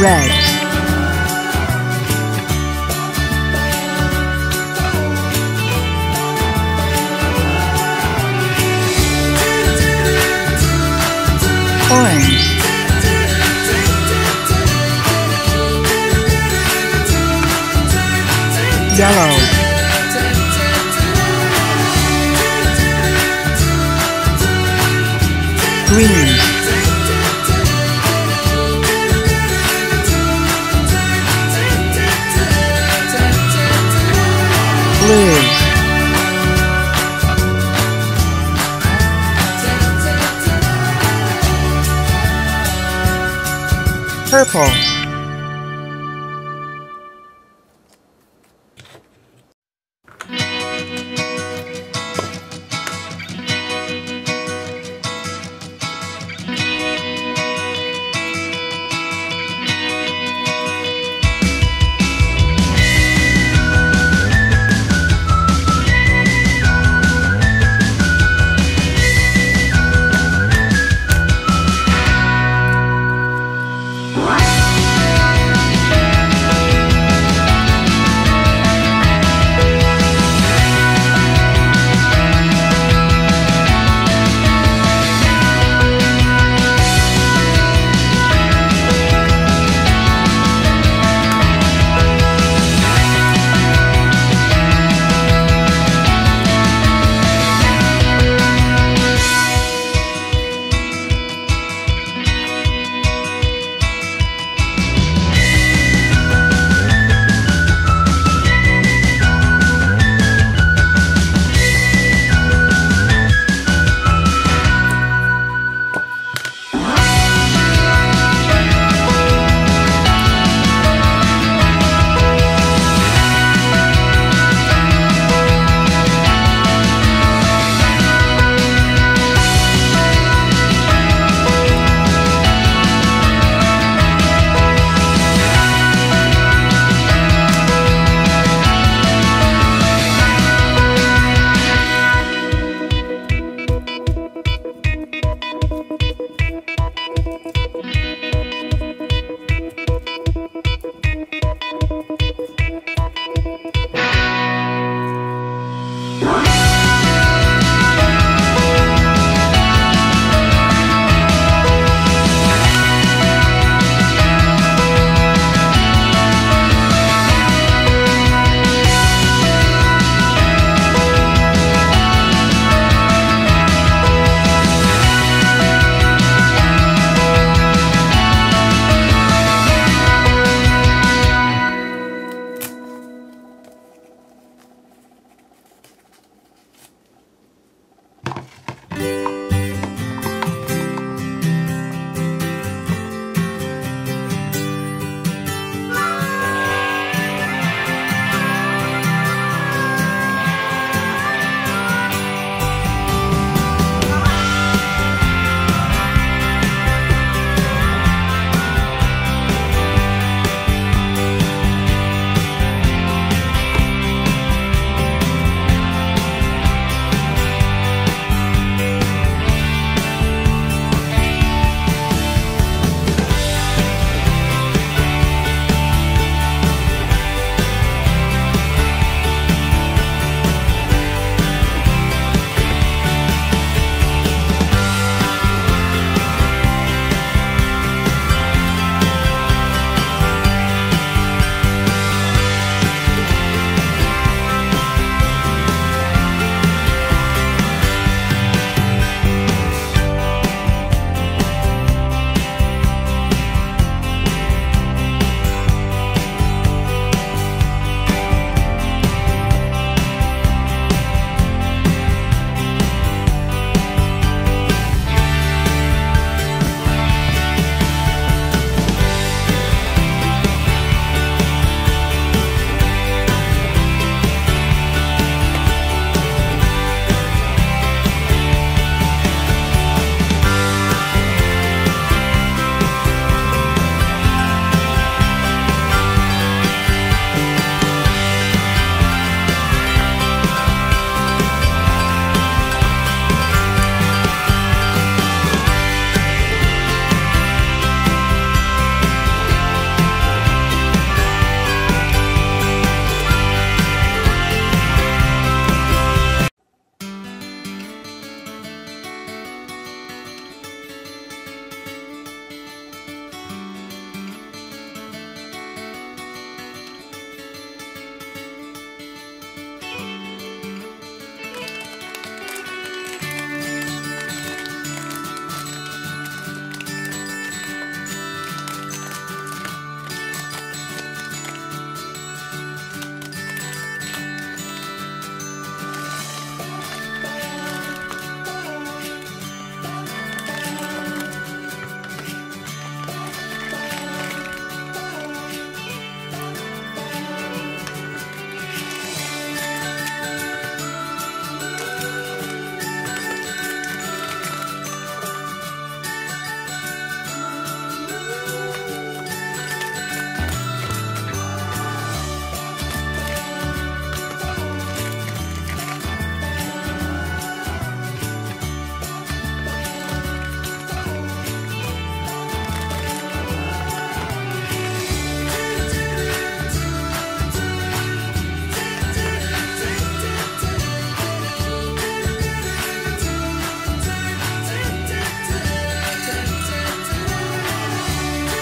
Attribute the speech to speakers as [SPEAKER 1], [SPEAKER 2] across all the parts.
[SPEAKER 1] red, orange, yellow, green, purple,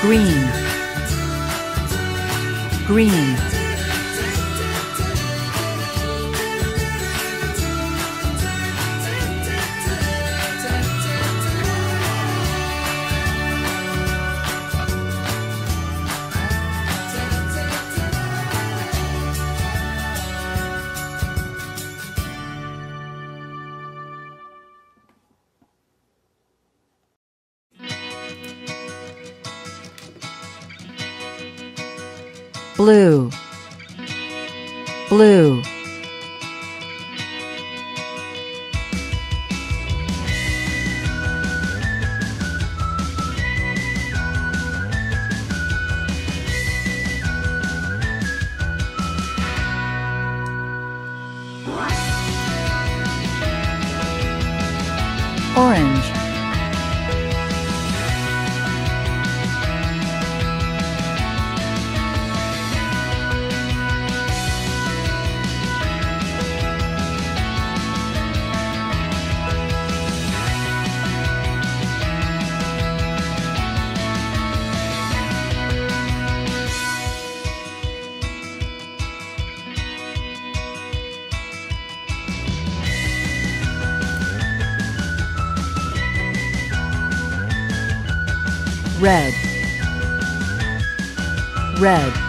[SPEAKER 1] green. Green blue. Blue red. Red